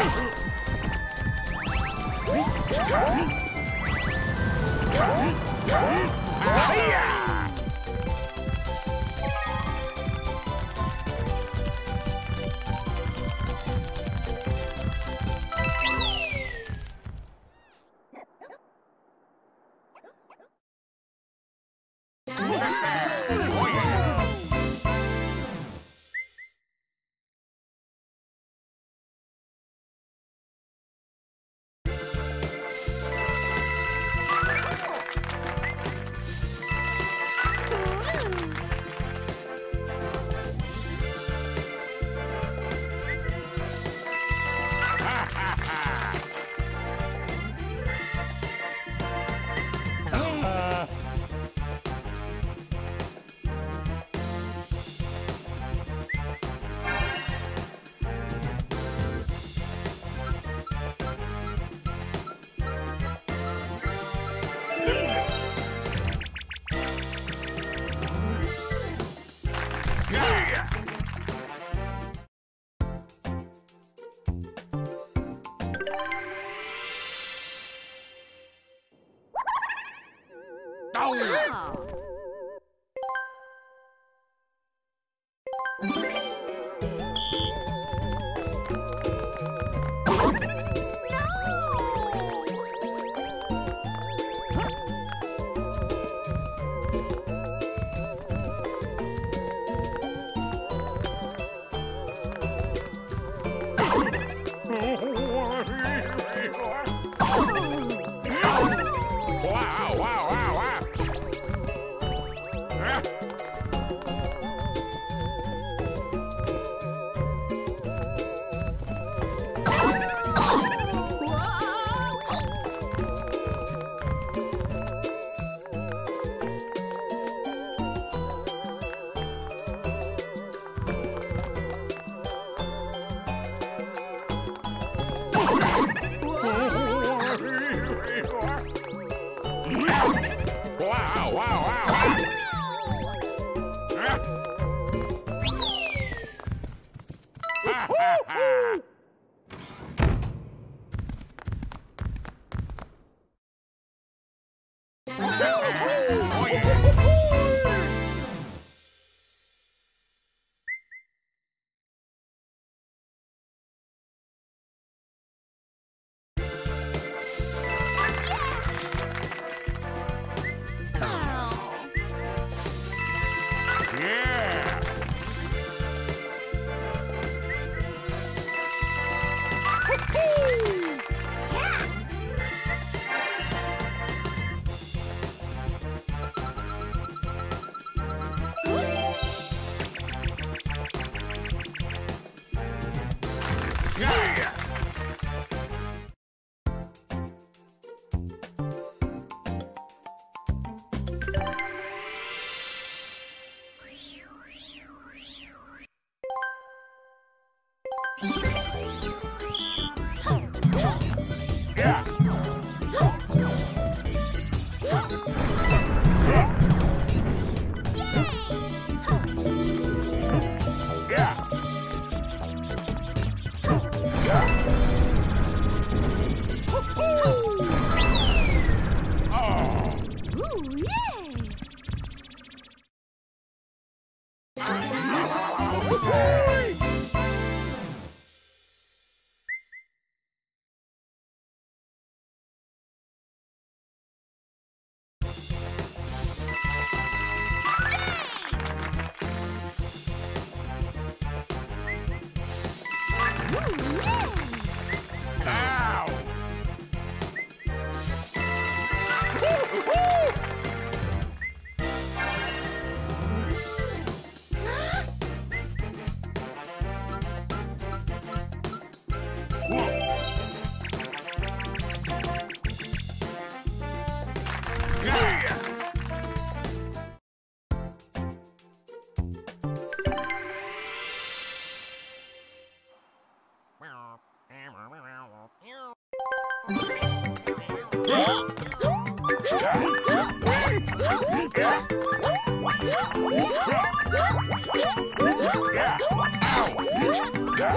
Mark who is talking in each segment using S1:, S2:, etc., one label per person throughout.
S1: Huh? 你好。wow, wow, wow. Yeah!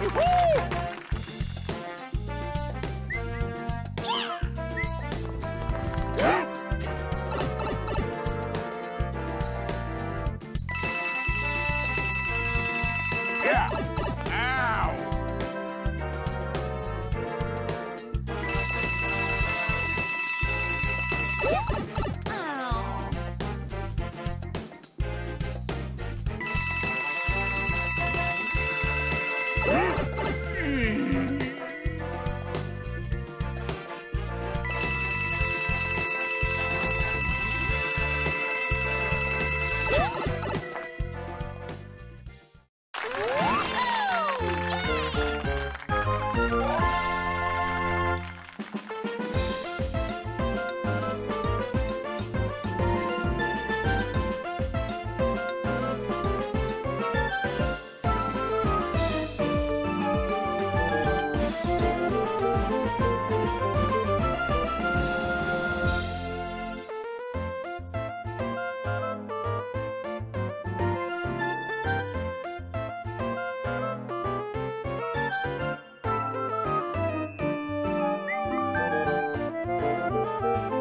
S1: Woo! thank you